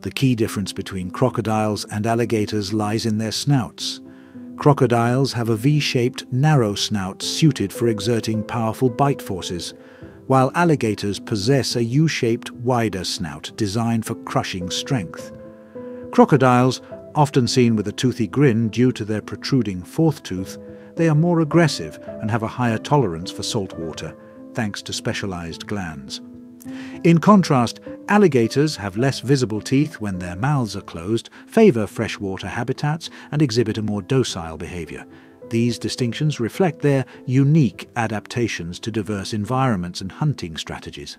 The key difference between crocodiles and alligators lies in their snouts. Crocodiles have a V-shaped, narrow snout suited for exerting powerful bite forces, while alligators possess a U-shaped, wider snout designed for crushing strength. Crocodiles, often seen with a toothy grin due to their protruding fourth tooth, they are more aggressive and have a higher tolerance for salt water, thanks to specialized glands. In contrast, alligators have less visible teeth when their mouths are closed, favour freshwater habitats and exhibit a more docile behaviour. These distinctions reflect their unique adaptations to diverse environments and hunting strategies.